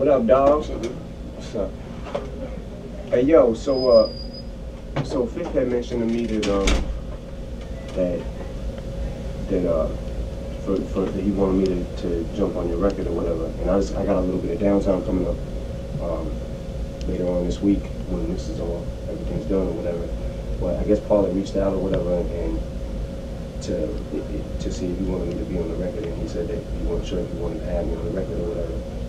What up, dog? What's up? Hey, yo. So, uh, so Fif had mentioned to me that um that that uh for for that he wanted me to, to jump on your record or whatever, and I just I got a little bit of downtime coming up um later on this week when this is all everything's done or whatever. But I guess Paul had reached out or whatever and to to see if he wanted me to be on the record, and he said that he wasn't sure if he wanted to have me on the record or whatever.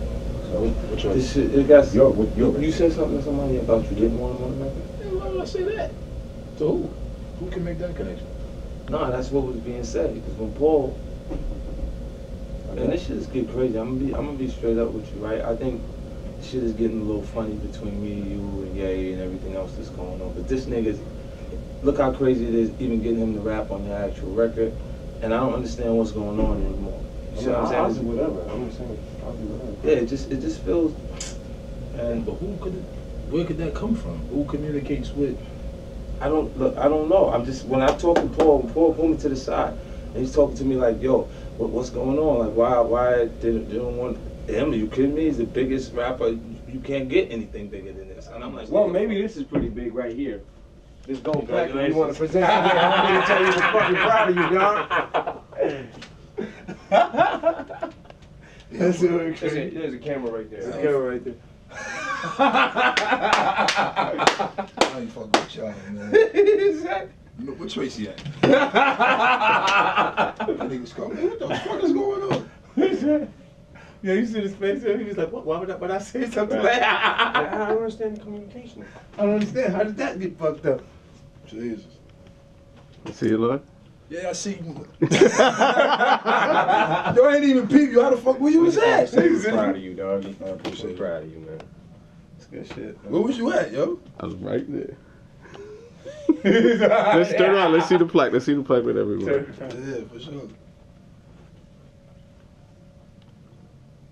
So. Which one? This shit, it got. Your, what- your you said something to somebody about you didn't want him on the record? Yeah, Why would I say that? To who? Who can make that connection? No, that's what was being said. Because when Paul, and this shit is getting crazy. I'm gonna be, I'm gonna be straight up with you, right? I think shit is getting a little funny between me, you, and Ye, and everything else that's going on. But this nigga's, look how crazy it is, even getting him to rap on the actual record. And I don't understand what's going on anymore. You see what I'm saying? I'll do whatever. I'm just saying. I'll do whatever. Yeah, it just, it just feels. And But who could? Where could that come from? Who communicates with? I don't look. I don't know. I'm just when I talk to Paul, Paul pulled me to the side, and he's talking to me like, "Yo, what, what's going on? Like, why, why did they don't want him? Are you kidding me? He's the biggest rapper. You can't get anything bigger than this." And I'm like, Well, maybe this is pretty big right here. This gold plaque that you want to present. I want me to tell you I'm fucking proud of you, dog. That's There's a, there's a camera right there. There's a camera right there. I ain't fucking with y'all, man. Know, where Tracy at? that nigga's me. What the fuck is going on? Yeah, you see his face there? He was like, what, why would I, would I say something like that? I that? don't understand the communication. I don't understand. How did that get fucked up? Jesus. See you, Lord. Yeah, I see you. Yo, I ain't even peep you. How the fuck where you was at? I'm proud of you, dog. I appreciate I'm it. proud of you, man. That's good shit. Where was you at, yo? I was right there. Let's turn around. Let's see the plaque. Let's see the plaque with everyone. Yeah, for sure.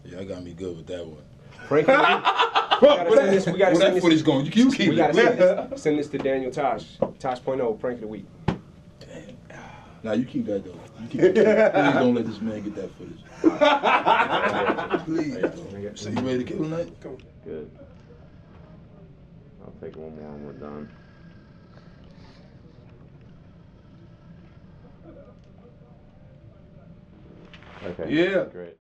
Yeah, I got me good with that one. Frank, we gotta send this. We gotta Where send that this. footage going? You, you keep We it. gotta send this, send this to Daniel Tosh. Tosh.0, prank of the week. Nah, you keep that though. You keep that. Please don't let this man get that footage. Please. So you ready to kill tonight? Good. I'll take one more when we're done. Okay. Yeah. Great.